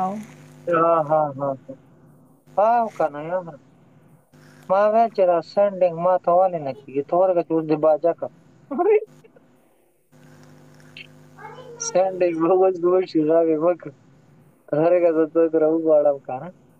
او ها ها ها ها او کنه یار ما ویل چې دا سنډینګ ما ته ولې نه کېږي ته ورګه چې اوس دې باجه کړم سنډینګ به اوس وشي دا مې مه کړه ته ورګه زه څوک راوغواړم که نه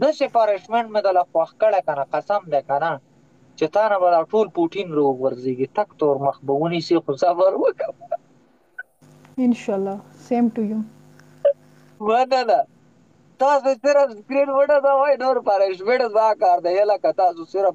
ده سپارشمنټ مې دله خوښ کړی کنه قسم دی کنه چې تا نه به دا ټول پوټین رو غورځیږي تک تور مخ به ونیسې خو صبر وکړه. انشاالله سیم ټو یو. مننه تاسو صرف سکرین وډزوی نور پارشمنټ زما کار دی هیله که تاسو صرف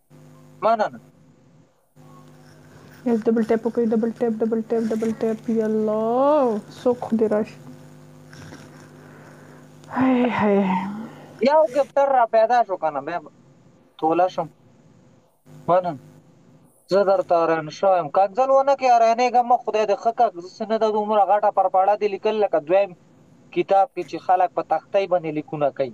مننه ډبل ټیپ وکړئ ډبل ټیپ ډبل ټیپ ډبل ټیپ یا الله څوک خو دې راشي هی هی یو ګفتر را پیدا شو کنه بیا به توله شم مننه زه درته ارین شوم کنځل ونه کې ارینېږه مه خدای دې ښه کړه داسې نه ده دومره غټه پرپړه دې لیکل لکه دویم کتاب کې چې خلک په تختۍ باندې لیکونه کوي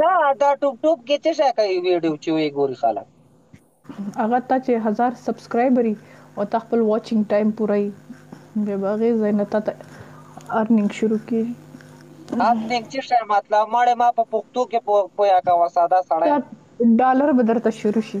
نه دا ټوب ټوب کې څه شی کوي ویډیو چې وی ګوري خلک. هغه تا چې هزار سبسکرایبر یي او تا خپل واچینګ ټایم پوره یي بیا به هغې ځای نه تاته ارنینګ شروع کیږي. ارنینګ څه شی مطلب مړې ما په پښتو کې پوهه کوه ساده سړی. ډالر به درته شروع شي.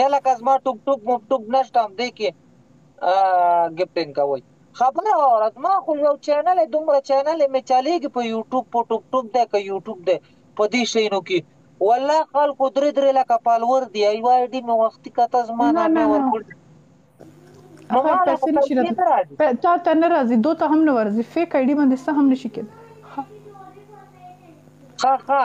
یا لکه زما ټوک ټوک مکتوب نشته همدې کې ګپټین کوي خبره وره زما خو یو چینل دومره چینل مې چلیږي په یوټیوب په ټوک ټوک دی که یوټیوب دی په دې شینو کې والله خلکو درې درې لکه پالور دی ایو آی ډي مې وختي کته زما نه نامې نه ورکړي نو هغه ما له خو پیسې نشي پیسې نه راځي راتلی تا ته نه راځي دوی ته هم نه ورځي فیک آی ډي باندې څه هم نشي کېدای ښه ښه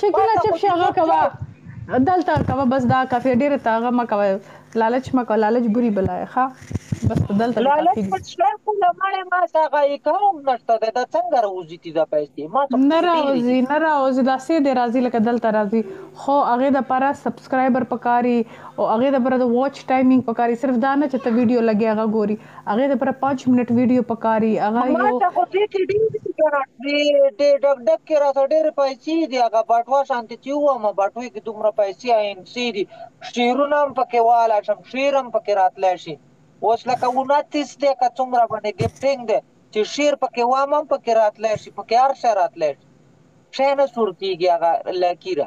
شکیلا چپ شه هغه کوا دلته کوا بس دا کافي ډیره تا هغه ما کوا لالچ ما کوا لالچ بری بلای ښا بس دلته لالچ په شر کو لمړې ما تا غا یې کوم نشته دا څنګه راوځي تی دا پیسې ما ته نه راوځي نه راوځي دا سې دې راځي لکه دلته راځي خو هغه د پاره سبسکرایبر پکاري او هغه د پاره د واچ ټایمینګ پکاري صرف دا نه چې ته ویډیو لګي هغه ګوري هغې د پر پنچ منټ ویډیو په کار یی هغه یو. ماته خو دې کې ډېر دي کنه دې دې ډک ډک کې راته ډېرې پیسې دي هغه بټوا شانتې چې ووامه بټوې کې دومره پیسې عین څۀ دي شعرونه هم پکې والا شم شعر هم پکې راتلای شي اوس لکه انتیس دی که څومره باندې ګفټینګ دی چې شعر پکې وام هم پکې راتلای شي پکې هر شی راتلای شي شی نه سور کیږي هغه لکیره.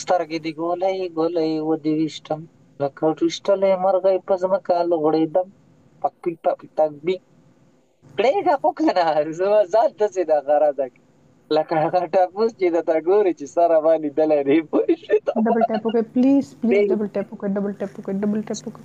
سترګې دې ګولۍ ګولۍ ودې ويشتم لکه ويشتلې مرغۍ په ځمکه لوغړېدم پک پيک پک پيک پک پيک کړېږه خو که نه زما ځان داسې ده غرضه کې لکه هغه ټپوس چې درته ګوري چې سره باندې دلی دی پوه شوې ته ډبل ټیپ وکړئ پلیز پلیز ډبل ټیپ وکړئ ډبل ټیپ وکړئ ډبل ټیپ وکړئ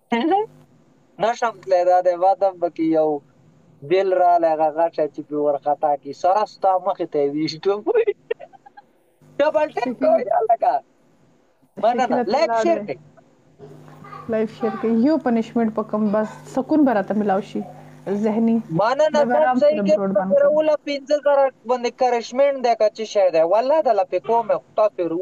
نشم تللی دا دی ما دم پکې یو بیل رالی هغه غټه چې پې ورخطا کړي سره ستا مخې ته یې ویشتو ډبل ټیپ کوئ هلکه مننه لایف شیر کړئ لایف شیر کړئ یو پنشمنټ په کوم بس سکون به راته ملاو شي ذهني مانه نه کوم ځای کې پر ولا 15000 باندې کرشمنټ دی که څه شی دی والله د لا په کومه خطا پیرو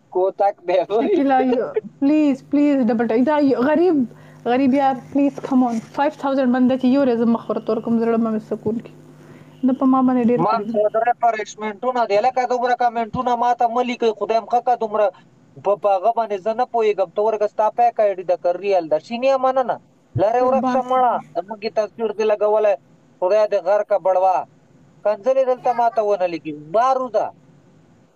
کوتک به وری پلیز پلیز ډبل ټای دا غریب غریب یار پلیز کم اون 5000 بنده چې یو رزم مخ ورته ورکم زړه مې سکون کی نه په ما باندې ډیر ما سره پر ریشمنټونه دی لکه دومره کمنټونه ما ته ملي کوي خدایم خکه دومره په پاغه باندې زنه پويګم ته ورګه ستا پک ایډي د کر ریال د شینه مننه لره ورک شمړه موږ تصویر دی لګوله خدای دې غر کا بړوا کنځلې دلته ما ته ونه لګي بارو ده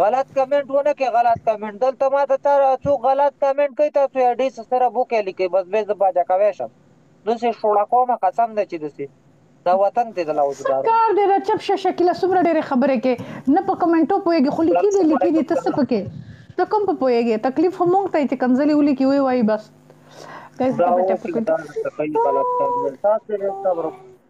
غلط کمنټ ونه کړي غلط کمنټ دلته ما ته تا څو غلط کمنټ کوي تاسو ایډي سره بوکه لیکي بس بې ز باجه کوي شم دسې شوړه کومه قسم دی چې دسې دا وطن ته د لاوځو څه دارو کار دی دا چپ شه شکیله څومره ډیرې خبرې کې نه په کمنټو پوهیږې خو لیکي دې لیکي دې ته څه پکې ته کوم په پوهیږې تکلیف خو مونږ ته یې چې کنځلې ولیکي وې وایي بس ګایز دا ته په ټپو کې اوکې دا ته څه کوي غلط کمنټ تاسو یې صبر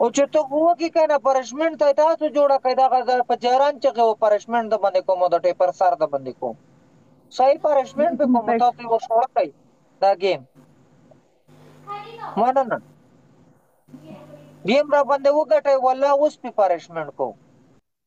او چې ته هو کې کنه پرشمنټ ته تاسو جوړه کړئ دا غزه په جران چې غو پرشمنټ د باندې کومو د ټیپر سر د باندې کوم صحیح پرشمنټ به کوم تاسو ور شروع کړئ دا گیم مننه گیم را باندې وګټئ والله اوس په پرشمنټ کوم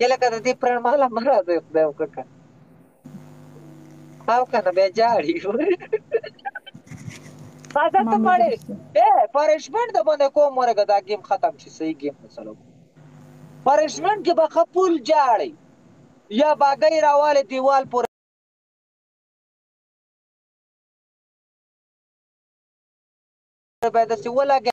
ای لکه د دې پران مالا مه راځئ خدای وکړه که او که نه بیا جاړي راځه ته مامي مړې درسته اے پرشمنټ د باندې کوم ورګه دا گیم ختم شي صحیح گیم نه چلو پرشمنټ کې به خپل جاړي یا باګي راواله دیوال پورې به د سی ولګي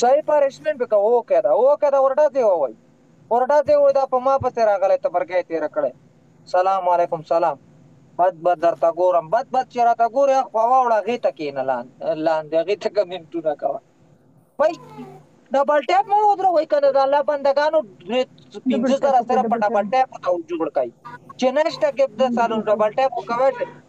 شاهي پارېشمېنټ به کوه، اوکه ده، اوکه ده ورډا دې ووایي. ورډا دې ووایي دا په ما پسې راغلی تبرګه یې تېره کړې. سلام علیکم سلام. بد بد درته ګورم. بد بد چې راته ګورې اخوا واوړه هغې ته کېنه لاندې هغې ته کمېنټونه کوه. وای ډبل ټیپ مو ودروي کنه د الله بندگانو پنځه زره سره په ډبل ټیپ ته جوړ کړئ چې نشته ګپ د سالون ډبل ټیپ وکوي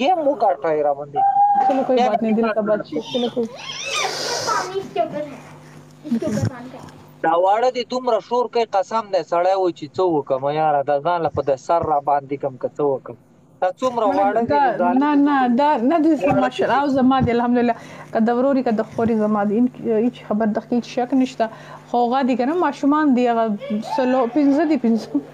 گیم مو کا ٹھائی را بندی چلو کوئی بات نہیں دل کا بات کیا چلو کوئی دا واړه دي دومره شور کوي قسم دی سړی و چې څه وکم یاره دا ځان له په د سر را باندې کم که څه وکم دا څومره مړه واړه دي دا نو ظالم نه نه دا نه دي اسلام واړه ماشر او زما دي الحمدلله که د وروري که د خوري زما دي هیڅ خبر د هیڅ شک نشته خو غا دي کنه ماشومان دي هغه سلو پنځه دي پنځه